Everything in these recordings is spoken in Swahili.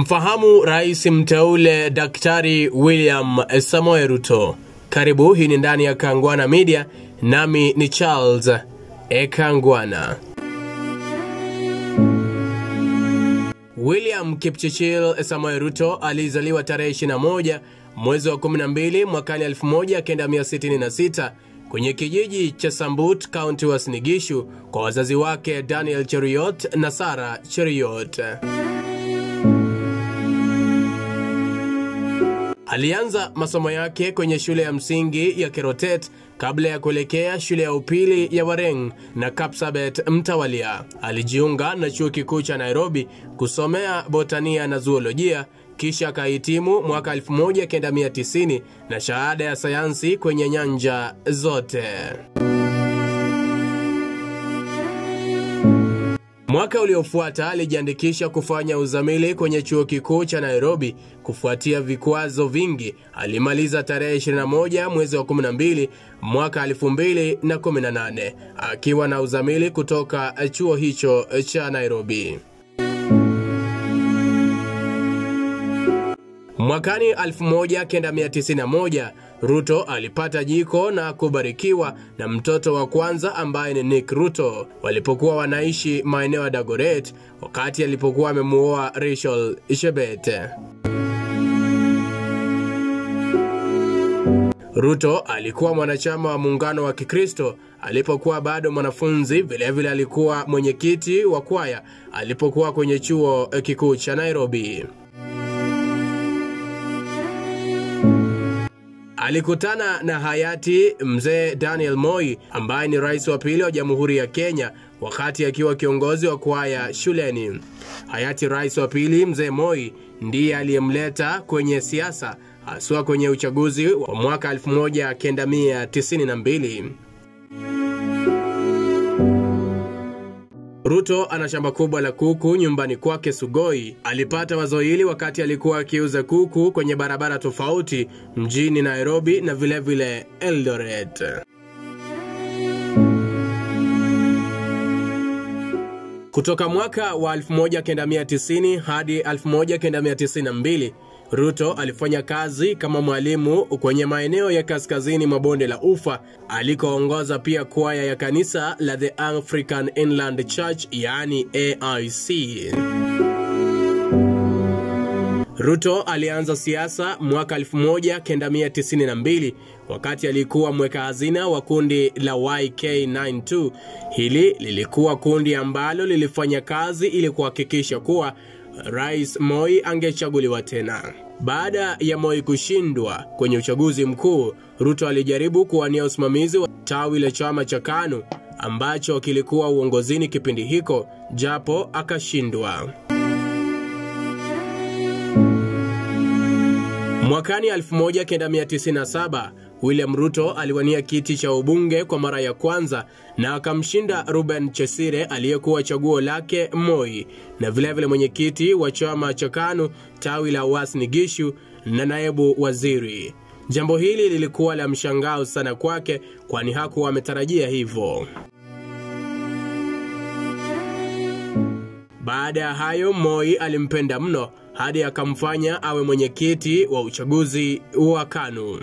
Mfahamu rais mteule Daktari William Samoe Ruto. Karibu, hii ni ndani ya Kangwana Media, nami ni Charles Ekangwana. William kipchichil Samoei Ruto alizaliwa tarehe 21 mwezi wa 12 mwakani 1966 kwenye kijiji cha Sambut, kaunti wa Sinigishu, kwa wazazi wake Daniel Cheriot na Sarah Cheruiyot. Alianza masomo yake kwenye shule ya msingi ya Kerotet kabla ya kuelekea shule ya upili ya Wareng na Kapsabet mtawalia. Alijiunga na chuo kikuu cha Nairobi kusomea botania na zoolojia kisha akahitimu mwaka 1990 na shahada ya sayansi kwenye nyanja zote. Mwaka uliofuata alijiandikisha kufanya uzamili kwenye chuo kikuu cha Nairobi. Kufuatia vikwazo vingi, alimaliza tarehe 21 mwezi wa 12 mwaka 2018 akiwa na uzamili kutoka chuo hicho cha Nairobi. Mwakani 1991 Ruto alipata jiko na kubarikiwa na mtoto wa kwanza ambaye ni Nick Ruto walipokuwa wanaishi maeneo ya Dagoret wakati alipokuwa amemuoa Rachel Shebet. Ruto alikuwa mwanachama wa muungano wa Kikristo alipokuwa bado mwanafunzi. Vilevile alikuwa mwenyekiti wa kwaya alipokuwa kwenye chuo kikuu cha Nairobi. Alikutana na hayati mzee Daniel Moi ambaye ni rais wa pili wa Jamhuri ya Kenya wakati akiwa kiongozi wa kwaya shuleni. Hayati rais wa pili mzee Moi ndiye aliyemleta kwenye siasa haswa kwenye uchaguzi wa mwaka 1992. Ruto ana shamba kubwa la kuku nyumbani kwake Sugoi. Alipata wazo hili wakati alikuwa akiuza kuku kwenye barabara tofauti mjini Nairobi na vilevile vile Eldoret. Kutoka mwaka wa 1990 hadi 1992 Ruto alifanya kazi kama mwalimu kwenye maeneo ya kaskazini mwa bonde la Ufa alikoongoza pia kwaya ya kanisa la The African Inland Church yaani AIC. Ruto alianza siasa mwaka 1992 wakati alikuwa mweka hazina wa kundi la YK92. Hili lilikuwa kundi ambalo lilifanya kazi ili kuhakikisha kuwa Rais Moi angechaguliwa tena. Baada ya Moi kushindwa kwenye uchaguzi mkuu, Ruto alijaribu kuwania usimamizi wa tawi la chama cha KANU ambacho kilikuwa uongozini kipindi hiko, japo akashindwa. Mwakani 1997 William Ruto aliwania kiti cha ubunge kwa mara ya kwanza na akamshinda Ruben Chesire aliyekuwa chaguo lake Moi, na vilevile mwenyekiti wa chama cha KANU tawi la Uasin Gishu na naibu waziri. Jambo hili lilikuwa la mshangao sana kwake, kwani hakuwa ametarajia hivyo. Baada ya hayo, Moi alimpenda mno hadi akamfanya awe mwenyekiti wa uchaguzi wa KANU.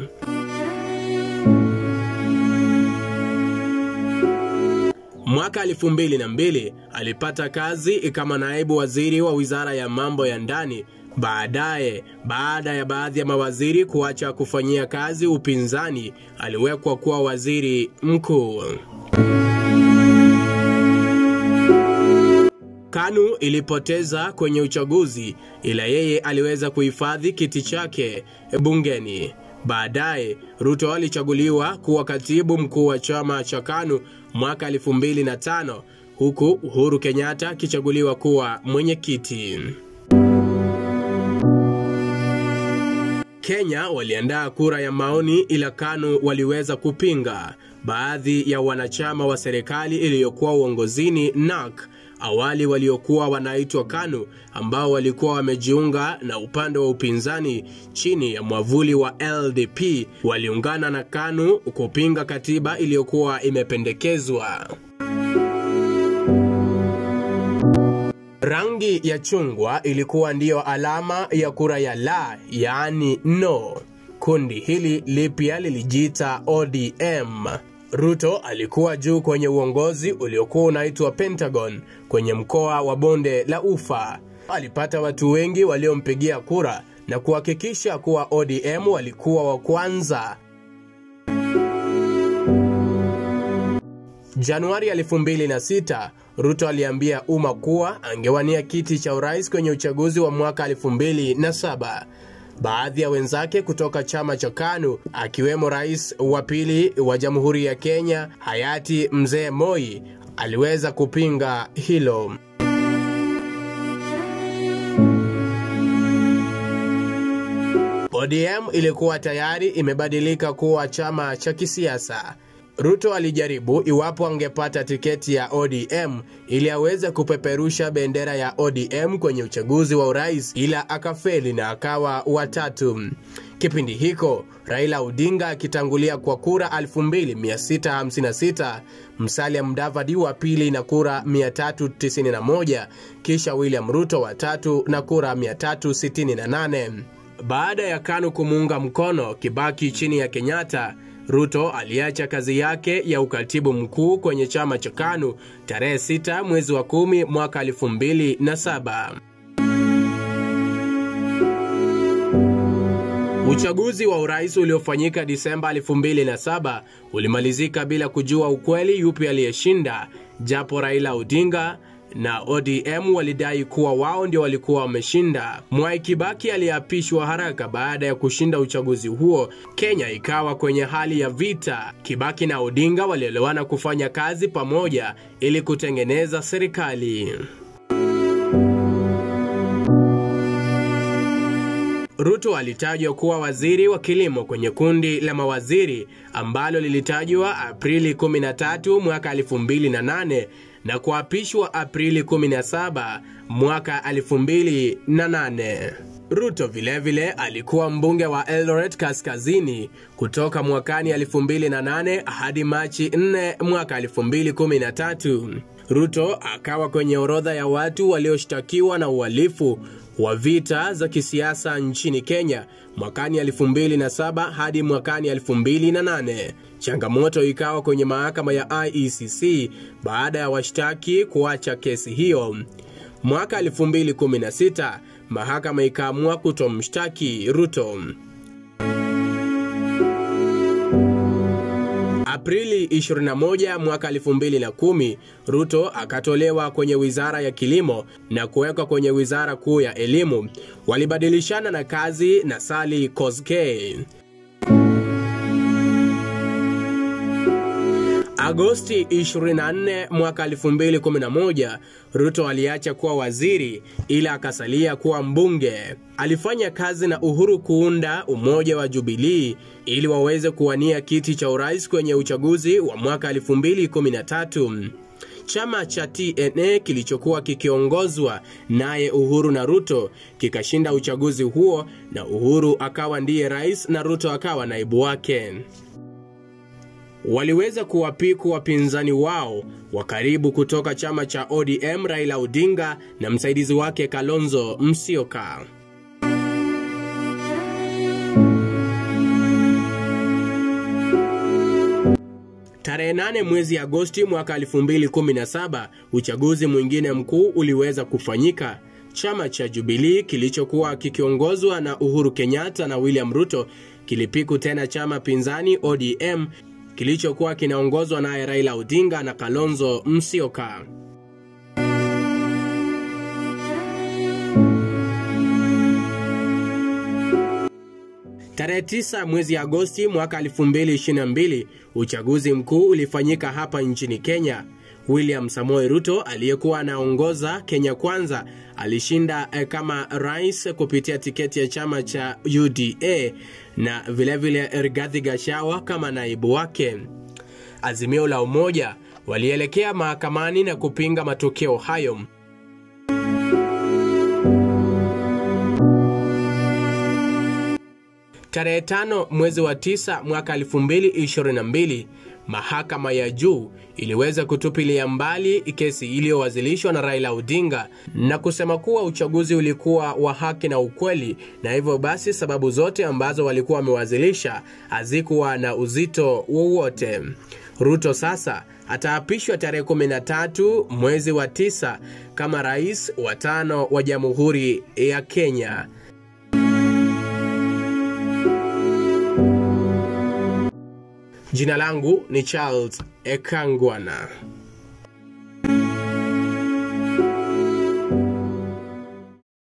Mwaka 2002 alipata kazi kama naibu waziri wa wizara ya mambo ya ndani. Baadaye, baada ya baadhi ya mawaziri kuacha kufanyia kazi upinzani, aliwekwa kuwa waziri mkuu. KANU ilipoteza kwenye uchaguzi, ila yeye aliweza kuhifadhi kiti chake bungeni. Baadaye Ruto alichaguliwa kuwa katibu mkuu wa chama cha KANU mwaka 2005 huku Uhuru Kenyatta akichaguliwa kuwa mwenyekiti. Kenya waliandaa kura ya maoni ila KANU waliweza kupinga. Baadhi ya wanachama wa serikali iliyokuwa uongozini NARC awali waliokuwa wanaitwa KANU ambao walikuwa wamejiunga na upande wa upinzani chini ya mwavuli wa LDP waliungana na KANU kupinga katiba iliyokuwa imependekezwa. Rangi ya chungwa ilikuwa ndiyo alama ya kura ya la, yaani no. Kundi hili lipya lilijiita ODM. Ruto alikuwa juu kwenye uongozi uliokuwa unaitwa Pentagon kwenye mkoa wa Bonde la Ufa. Alipata watu wengi waliompigia kura na kuhakikisha kuwa ODM walikuwa wa kwanza. Januari 2006 Ruto aliambia umma kuwa angewania kiti cha urais kwenye uchaguzi wa mwaka 2007. Baadhi ya wenzake kutoka chama cha KANU akiwemo rais wa pili wa Jamhuri ya Kenya hayati Mzee Moi aliweza kupinga hilo. ODM ilikuwa tayari imebadilika kuwa chama cha kisiasa. Ruto alijaribu iwapo angepata tiketi ya ODM ili aweze kupeperusha bendera ya ODM kwenye uchaguzi wa urais, ila akafeli na akawa watatu. Kipindi hiko Raila Odinga akitangulia kwa kura 2656, Musalia Mudavadi wa pili na kura 391, kisha William Ruto wa tatu na kura 368. Baada ya KANU kumuunga mkono Kibaki chini ya Kenyatta, Ruto aliacha kazi yake ya ukatibu mkuu kwenye chama cha KANU tarehe 6 mwezi wa kumi mwaka 2007. Uchaguzi wa urais uliofanyika Disemba 2007 ulimalizika bila kujua ukweli yupi aliyeshinda, japo Raila Odinga na ODM walidai kuwa wao ndio walikuwa wameshinda. Mwai Kibaki aliapishwa haraka baada ya kushinda uchaguzi huo. Kenya ikawa kwenye hali ya vita. Kibaki na Odinga walielewana kufanya kazi pamoja ili kutengeneza serikali. Ruto alitajwa kuwa waziri wa kilimo kwenye kundi la mawaziri ambalo lilitajwa Aprili 13 mwaka 2008 na kuapishwa Aprili 17 mwaka 2008. Ruto vilevile vile alikuwa mbunge wa Eldoret Kaskazini kutoka mwakani 2008 hadi Machi 4 mwaka 2013. Ruto akawa kwenye orodha ya watu walioshtakiwa na uhalifu wa vita za kisiasa nchini Kenya mwakani 2007 hadi mwakani 2008. Changamoto ikawa kwenye mahakama ya IECC baada ya washtaki kuacha kesi hiyo. Mwaka 2016 mahakama ikaamua kutomshtaki Ruto. Aprili 21 mwaka 2010, Ruto akatolewa kwenye wizara ya kilimo na kuwekwa kwenye wizara kuu ya elimu. Walibadilishana na kazi na Sally Kosgei. Agosti 24 mwaka 2011, Ruto aliacha kuwa waziri ila akasalia kuwa mbunge. Alifanya kazi na Uhuru kuunda umoja wa Jubilee ili waweze kuwania kiti cha urais kwenye uchaguzi wa mwaka 2013. Chama cha TNA kilichokuwa kikiongozwa naye Uhuru na Ruto kikashinda uchaguzi huo na Uhuru akawa ndiye rais na Ruto akawa naibu wake waliweza kuwapiku wapinzani wao wa karibu kutoka chama cha ODM Raila Odinga na msaidizi wake Kalonzo Musyoka. Tarehe 8 mwezi Agosti mwaka 2017 uchaguzi mwingine mkuu uliweza kufanyika. Chama cha Jubilee kilichokuwa kikiongozwa na Uhuru Kenyatta na William Ruto kilipiku tena chama pinzani ODM kilichokuwa kinaongozwa naye Raila Odinga na Kalonzo Musyoka. Tarehe 9 mwezi Agosti mwaka 2022 uchaguzi mkuu ulifanyika hapa nchini Kenya. William Samoei Ruto aliyekuwa anaongoza Kenya Kwanza alishinda kama rais kupitia tiketi ya chama cha UDA na vilevile Rigathi Gachagua kama naibu wake. Azimio la Umoja walielekea mahakamani na kupinga matokeo hayo. Tarehe tano mwezi wa tisa mwaka 2022 mahakama ya juu iliweza kutupilia mbali kesi iliyowasilishwa na Raila Odinga na kusema kuwa uchaguzi ulikuwa wa haki na ukweli, na hivyo basi sababu zote ambazo walikuwa wamewasilisha hazikuwa na uzito wowote. Ruto sasa ataapishwa tarehe 13 mwezi wa tisa kama rais wa tano wa Jamhuri ya Kenya. Jina langu ni Charles Ekangwana.